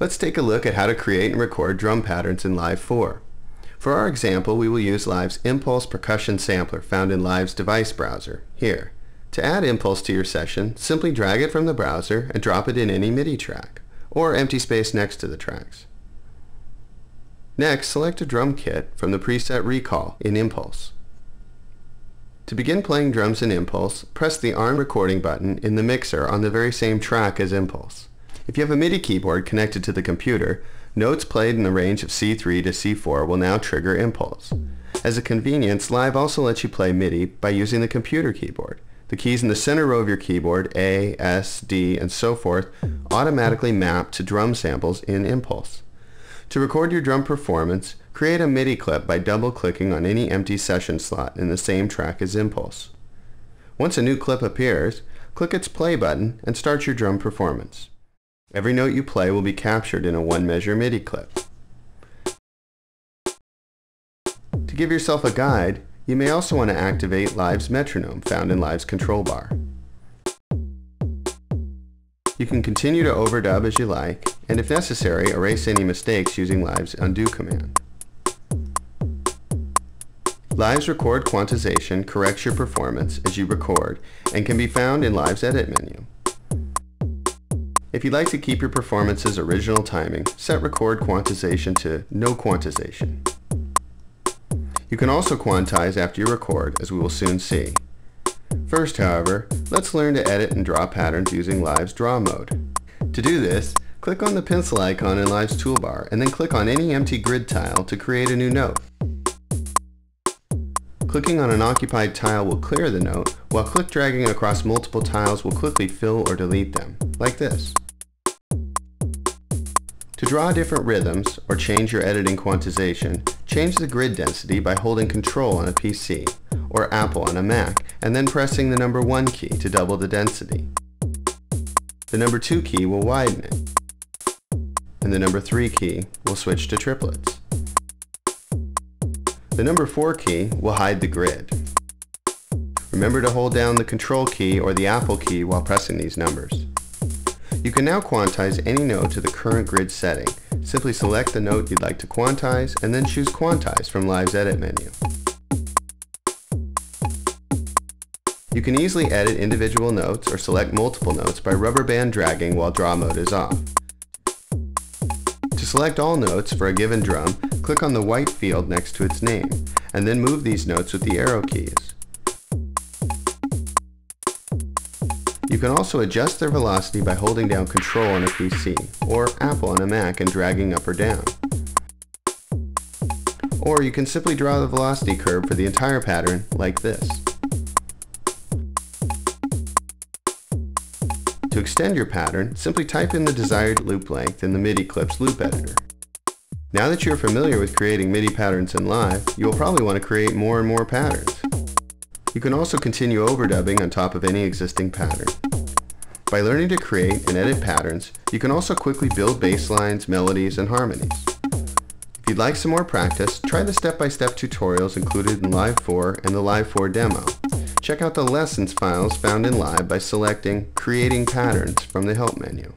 Let's take a look at how to create and record drum patterns in Live 4. For our example, we will use Live's Impulse Percussion Sampler found in Live's device browser, here. To add Impulse to your session, simply drag it from the browser and drop it in any MIDI track, or empty space next to the tracks. Next, select a drum kit from the preset Recall in Impulse. To begin playing drums in Impulse, press the ARM recording button in the mixer on the very same track as Impulse. If you have a MIDI keyboard connected to the computer, notes played in the range of C3 to C4 will now trigger Impulse. As a convenience, Live also lets you play MIDI by using the computer keyboard. The keys in the center row of your keyboard, A, S, D, and so forth, automatically map to drum samples in Impulse. To record your drum performance, create a MIDI clip by double-clicking on any empty session slot in the same track as Impulse. Once a new clip appears, click its play button and start your drum performance. Every note you play will be captured in a one-measure MIDI clip. To give yourself a guide, you may also want to activate Live's metronome found in Live's control bar. You can continue to overdub as you like, and if necessary, erase any mistakes using Live's undo command. Live's record quantization corrects your performance as you record and can be found in Live's edit menu. If you'd like to keep your performance's original timing, set record quantization to no quantization. You can also quantize after you record, as we will soon see. First, however, let's learn to edit and draw patterns using Live's Draw mode. To do this, click on the pencil icon in Live's toolbar and then click on any empty grid tile to create a new note. Clicking on an occupied tile will clear the note, while click dragging across multiple tiles will quickly fill or delete them, like this. To draw different rhythms, or change your editing quantization, change the grid density by holding Control on a PC, or Apple on a Mac, and then pressing the number 1 key to double the density. The number 2 key will widen it, and the number 3 key will switch to triplets. The number 4 key will hide the grid. Remember to hold down the Control key or the Apple key while pressing these numbers. You can now quantize any note to the current grid setting. Simply select the note you'd like to quantize and then choose Quantize from Live's Edit menu. You can easily edit individual notes or select multiple notes by rubber band dragging while draw mode is off. To select all notes for a given drum, click on the white field next to its name, and then move these notes with the arrow keys. You can also adjust their velocity by holding down Control on a PC, or Apple on a Mac and dragging up or down. Or you can simply draw the velocity curve for the entire pattern like this. To extend your pattern, simply type in the desired loop length in the MIDI clip's loop editor. Now that you're familiar with creating MIDI patterns in Live, you will probably want to create more and more patterns. You can also continue overdubbing on top of any existing pattern. By learning to create and edit patterns, you can also quickly build bass lines, melodies, and harmonies. If you'd like some more practice, try the step-by-step -step tutorials included in Live 4 and the Live 4 demo. Check out the lessons files found in Live by selecting Creating Patterns from the Help menu.